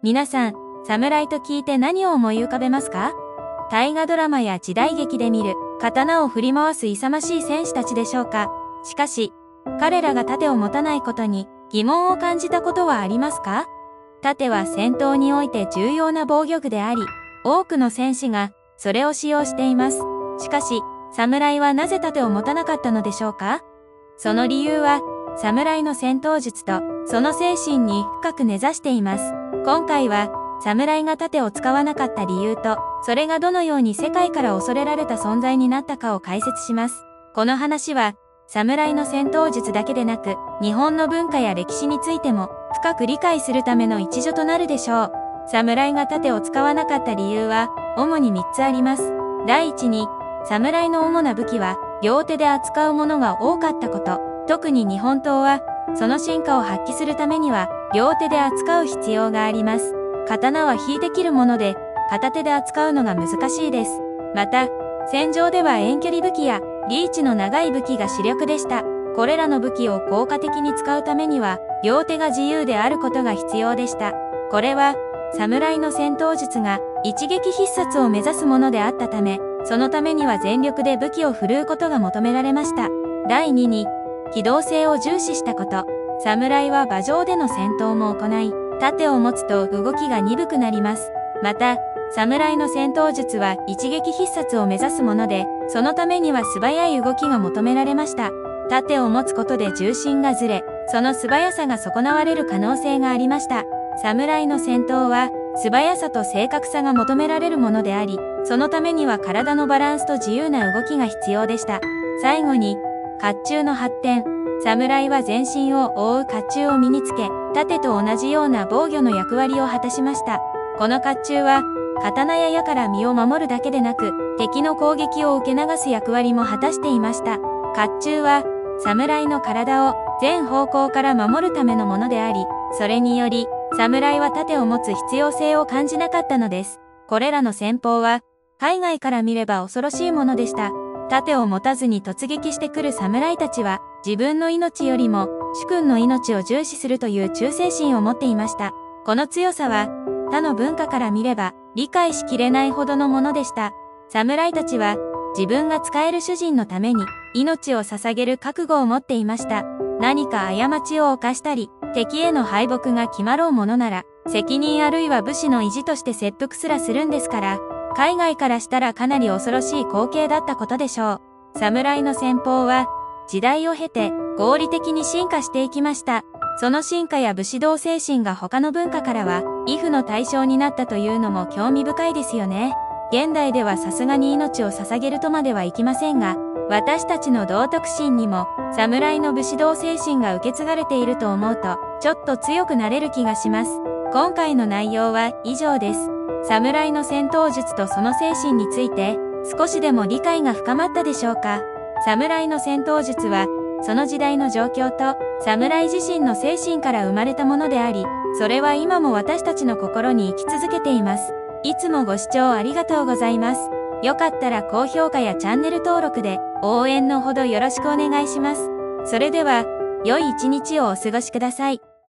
皆さん、侍と聞いて何を思い浮かべますか？大河ドラマや時代劇で見る、刀を振り回す勇ましい戦士たちでしょうか？しかし、彼らが盾を持たないことに疑問を感じたことはありますか？盾は戦闘において重要な防御具であり、多くの戦士がそれを使用しています。しかし、侍はなぜ盾を持たなかったのでしょうか？その理由は、侍の戦闘術とその精神に深く根ざしています。今回は、侍が盾を使わなかった理由と、それがどのように世界から恐れられた存在になったかを解説します。この話は、侍の戦闘術だけでなく、日本の文化や歴史についても深く理解するための一助となるでしょう。侍が盾を使わなかった理由は、主に3つあります。第一に、侍の主な武器は、両手で扱うものが多かったこと。特に日本刀は、その進化を発揮するためには、両手で扱う必要があります。刀は引いて切るもので、片手で扱うのが難しいです。また、戦場では遠距離武器や、リーチの長い武器が主力でした。これらの武器を効果的に使うためには、両手が自由であることが必要でした。これは、侍の戦闘術が一撃必殺を目指すものであったため、そのためには全力で武器を振るうことが求められました。第2に、機動性を重視したこと。侍は馬上での戦闘も行い、盾を持つと動きが鈍くなります。また、侍の戦闘術は一撃必殺を目指すもので、そのためには素早い動きが求められました。盾を持つことで重心がずれ、その素早さが損なわれる可能性がありました。侍の戦闘は、素早さと正確さが求められるものであり、そのためには体のバランスと自由な動きが必要でした。最後に、甲冑の発展。侍は全身を覆う甲冑を身につけ、盾と同じような防御の役割を果たしました。この甲冑は、刀や矢から身を守るだけでなく、敵の攻撃を受け流す役割も果たしていました。甲冑は、侍の体を全方向から守るためのものであり、それにより、侍は盾を持つ必要性を感じなかったのです。これらの戦法は、海外から見れば恐ろしいものでした。盾を持たずに突撃してくる侍たちは、自分の命よりも、主君の命を重視するという忠誠心を持っていました。この強さは、他の文化から見れば、理解しきれないほどのものでした。侍たちは、自分が使える主人のために、命を捧げる覚悟を持っていました。何か過ちを犯したり、敵への敗北が決まろうものなら、責任あるいは武士の意地として切腹すらするんですから、海外からしたらかなり恐ろしい光景だったことでしょう。侍の戦法は、時代を経て合理的に進化していきました。その進化や武士道精神が他の文化からは、畏怖の対象になったというのも興味深いですよね。現代ではさすがに命を捧げるとまではいきませんが、私たちの道徳心にも、侍の武士道精神が受け継がれていると思うと、ちょっと強くなれる気がします。今回の内容は以上です。侍の戦闘術とその精神について、少しでも理解が深まったでしょうか侍の戦闘術は、その時代の状況と、侍自身の精神から生まれたものであり、それは今も私たちの心に生き続けています。いつもご視聴ありがとうございます。よかったら高評価やチャンネル登録で応援のほどよろしくお願いします。それでは、良い一日をお過ごしください。